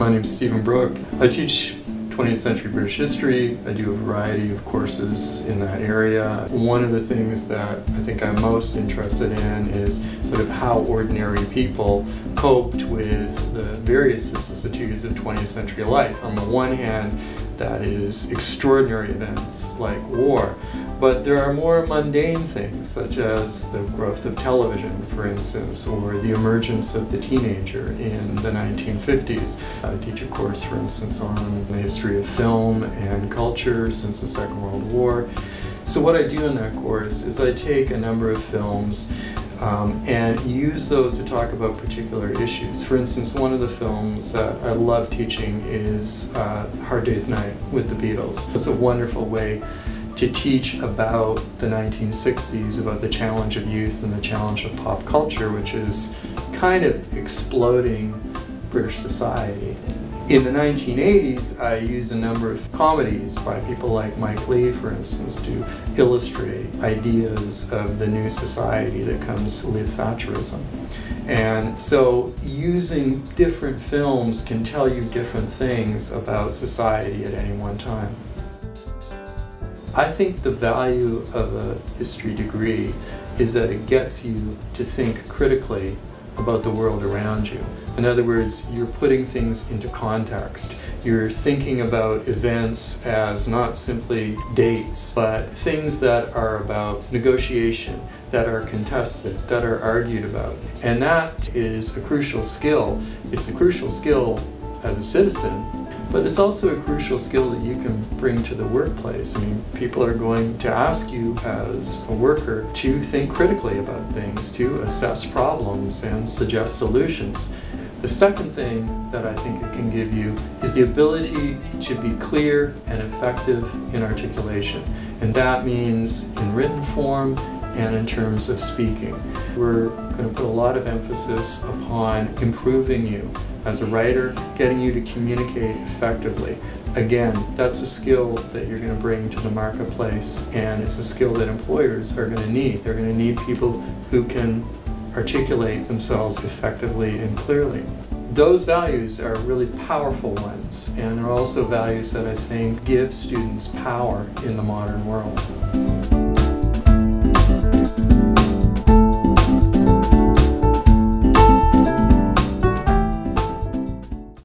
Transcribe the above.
My name is Stephen Brooke. I teach 20th century British history. I do a variety of courses in that area. One of the things that I think I'm most interested in is sort of how ordinary people coped with the various vicissitudes of 20th century life. On the one hand, that is extraordinary events like war. But there are more mundane things, such as the growth of television, for instance, or the emergence of the teenager in the 1950s. I teach a course, for instance, on the history of film and culture since the Second World War. So what I do in that course is I take a number of films um, and use those to talk about particular issues. For instance, one of the films that I love teaching is uh, Hard Day's Night with the Beatles. It's a wonderful way to teach about the 1960s, about the challenge of youth and the challenge of pop culture, which is kind of exploding British society. In the 1980s, I used a number of comedies by people like Mike Leigh, for instance, to illustrate ideas of the new society that comes with Thatcherism. And so using different films can tell you different things about society at any one time. I think the value of a history degree is that it gets you to think critically about the world around you. In other words, you're putting things into context. You're thinking about events as not simply dates, but things that are about negotiation, that are contested, that are argued about. And that is a crucial skill. It's a crucial skill as a citizen, but it's also a crucial skill that you can bring to the workplace. I mean, people are going to ask you as a worker to think critically about things, to assess problems and suggest solutions. The second thing that I think it can give you is the ability to be clear and effective in articulation. And that means in written form and in terms of speaking. We're going to put a lot of emphasis upon improving you as a writer, getting you to communicate effectively. Again, that's a skill that you're going to bring to the marketplace, and it's a skill that employers are going to need. They're going to need people who can articulate themselves effectively and clearly. Those values are really powerful ones, and they're also values that I think give students power in the modern world.